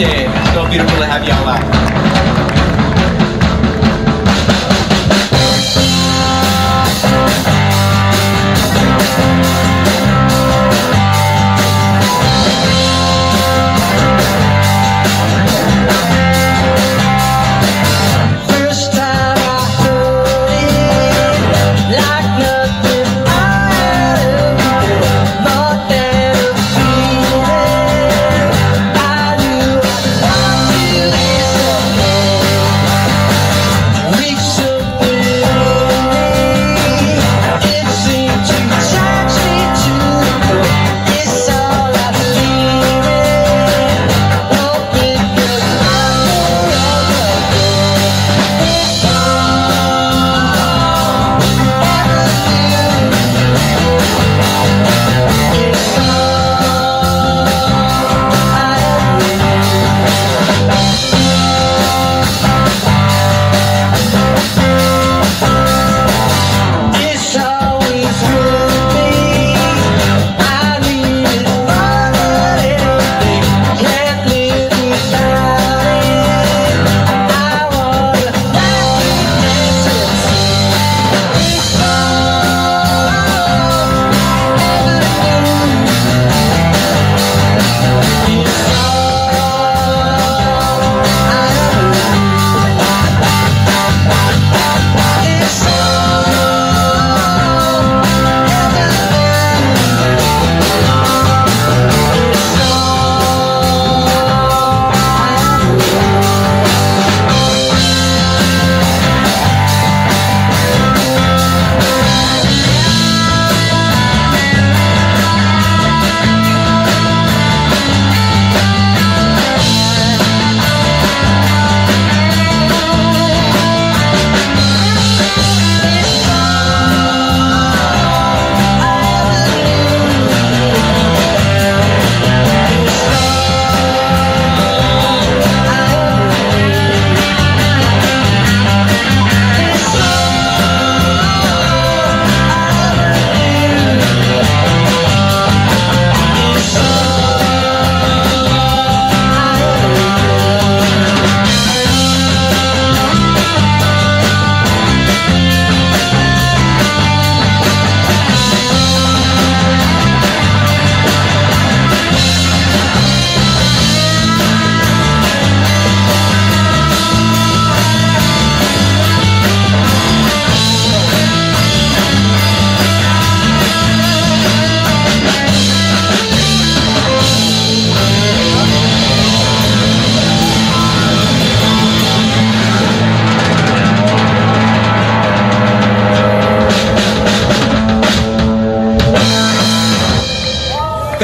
day. It's so beautiful to have y'all out.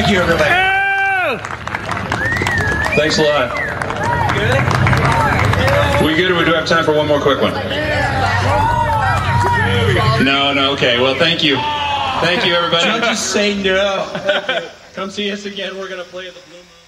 Thank you, everybody. Thanks a lot. We good, or we do have time for one more quick one? No, no, okay. Well, thank you. Thank you, everybody. Don't just say no. Come see us again. We're going to play at the Blue Moon.